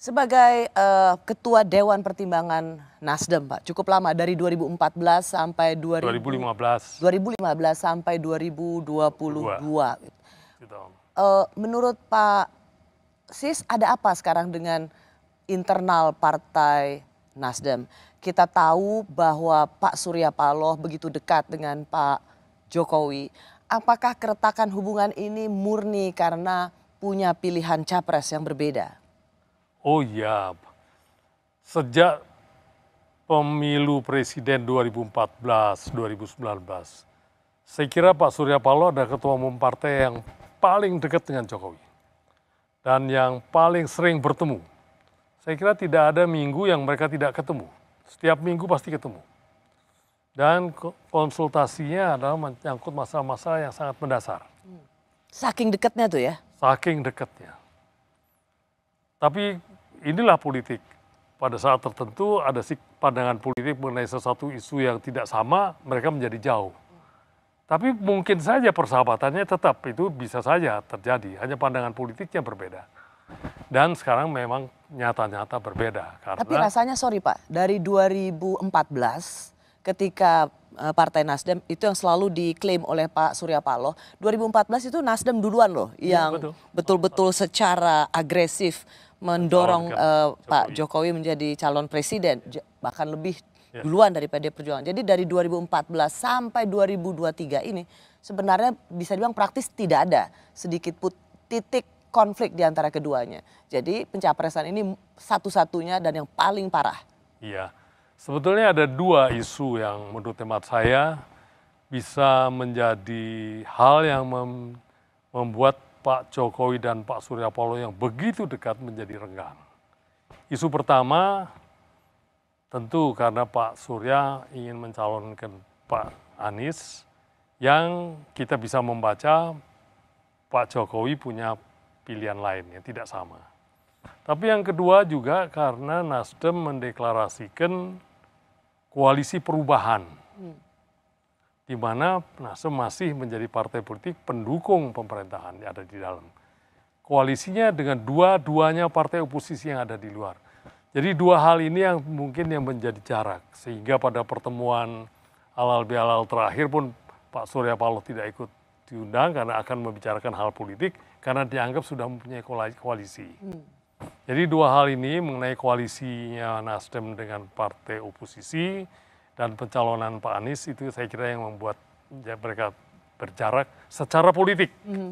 Sebagai uh, Ketua Dewan Pertimbangan Nasdem, Pak, cukup lama dari 2014 sampai 2000, 2015. 2015 sampai 2022. Gitu. Uh, menurut Pak Sis, ada apa sekarang dengan internal Partai Nasdem? Kita tahu bahwa Pak Surya Paloh begitu dekat dengan Pak Jokowi. Apakah keretakan hubungan ini murni karena punya pilihan capres yang berbeda? Oh iya, sejak pemilu presiden 2014-2019, saya kira Pak Surya Paloh ada ketua umum partai yang paling dekat dengan Jokowi. Dan yang paling sering bertemu. Saya kira tidak ada minggu yang mereka tidak ketemu. Setiap minggu pasti ketemu. Dan konsultasinya adalah menyangkut masalah-masalah yang sangat mendasar. Saking dekatnya tuh ya? Saking dekatnya. Tapi inilah politik. Pada saat tertentu ada pandangan politik mengenai sesuatu isu yang tidak sama, mereka menjadi jauh. Tapi mungkin saja persahabatannya tetap itu bisa saja terjadi, hanya pandangan politiknya berbeda. Dan sekarang memang nyata-nyata berbeda. Karena, Tapi rasanya sorry Pak, dari 2014 ketika eh, Partai Nasdem itu yang selalu diklaim oleh Pak Surya Paloh. 2014 itu Nasdem duluan loh iya, yang betul-betul secara agresif mendorong uh, Jokowi. Pak Jokowi menjadi calon presiden bahkan lebih ya. duluan dari PD Perjuangan. Jadi dari 2014 sampai 2023 ini sebenarnya bisa dibilang praktis tidak ada sedikit put titik konflik di antara keduanya. Jadi pencapresan ini satu-satunya dan yang paling parah. Iya. Sebetulnya ada dua isu yang menurut temat saya bisa menjadi hal yang mem membuat Pak Jokowi dan Pak Surya Paloh yang begitu dekat menjadi renggang. Isu pertama tentu karena Pak Surya ingin mencalonkan Pak Anies yang kita bisa membaca Pak Jokowi punya pilihan lain yang tidak sama. Tapi yang kedua juga karena Nasdem mendeklarasikan koalisi perubahan. Hmm di mana Nasdem masih menjadi partai politik pendukung pemerintahan yang ada di dalam. Koalisinya dengan dua-duanya partai oposisi yang ada di luar. Jadi dua hal ini yang mungkin yang menjadi jarak. Sehingga pada pertemuan halal bihalal terakhir pun Pak Surya Paloh tidak ikut diundang karena akan membicarakan hal politik karena dianggap sudah mempunyai koalisi. Hmm. Jadi dua hal ini mengenai koalisinya Nasdem dengan partai oposisi dan pencalonan Pak Anies itu saya kira yang membuat ya, mereka berjarak secara politik. Mm -hmm.